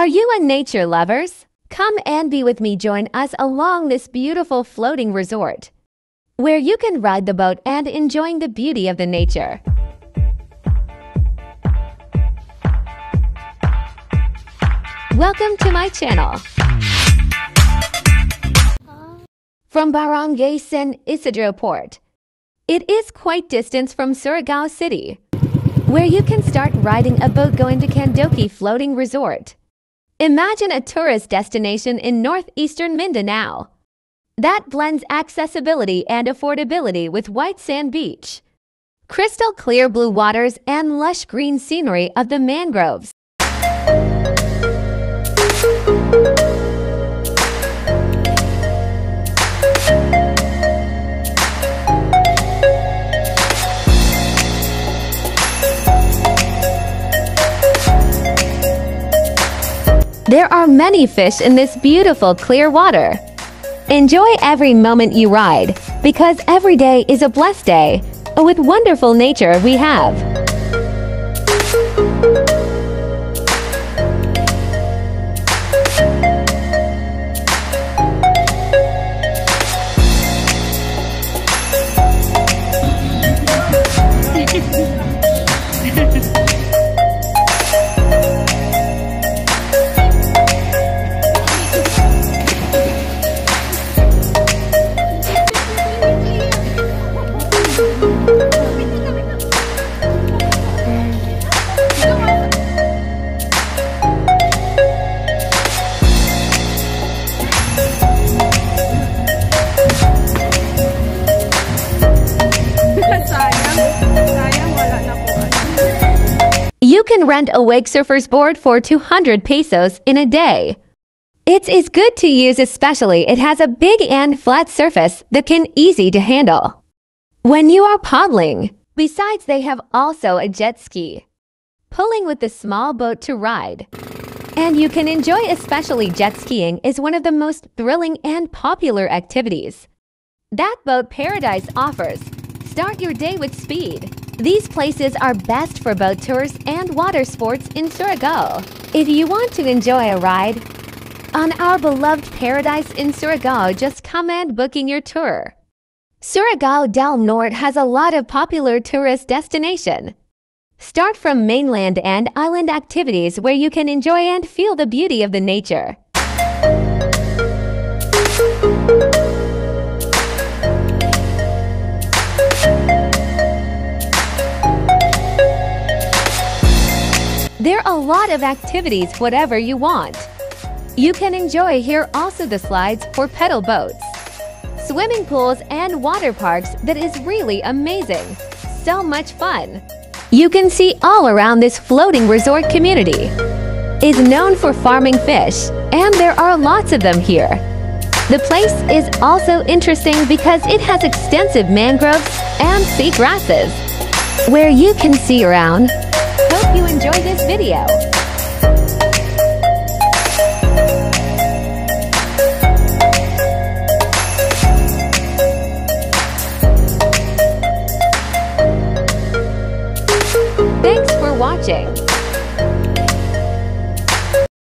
Are you a nature lovers? Come and be with me join us along this beautiful floating resort where you can ride the boat and enjoying the beauty of the nature. Welcome to my channel. From Barangay San Isidro Port. It is quite distance from Surigao City, where you can start riding a boat going to Kan Dookie Floating Resort. Imagine a tourist destination in northeastern Mindanao that blends accessibility and affordability with white sand beach, crystal clear blue waters, and lush green scenery of the mangroves. There are many fish in this beautiful clear water. Enjoy every moment you ride, because every day is a blessed day with wonderful nature we have. You can rent a wake surfer's board for 200 pesos in a day. It is good to use especially it has a big and flat surface that can easy to handle. When you are paddling, besides they have also a jet ski. Pulling with the small boat to ride. And you can enjoy especially jet skiing is one of the most thrilling and popular activities. That boat paradise offers. Start your day with speed. These places are best for boat tours and water sports in Surigao. If you want to enjoy a ride on our beloved paradise in Surigao, just come and booking your tour. Surigao del Norte has a lot of popular tourist destination. Start from mainland and island activities where you can enjoy and feel the beauty of the nature. There are a lot of activities whatever you want. You can enjoy here also the slides for pedal boats, swimming pools and water parks that is really amazing. So much fun. You can see all around this floating resort community. Is known for farming fish and there are lots of them here. The place is also interesting because it has extensive mangroves and sea grasses where you can see around Hope you enjoy this video. Thanks for watching.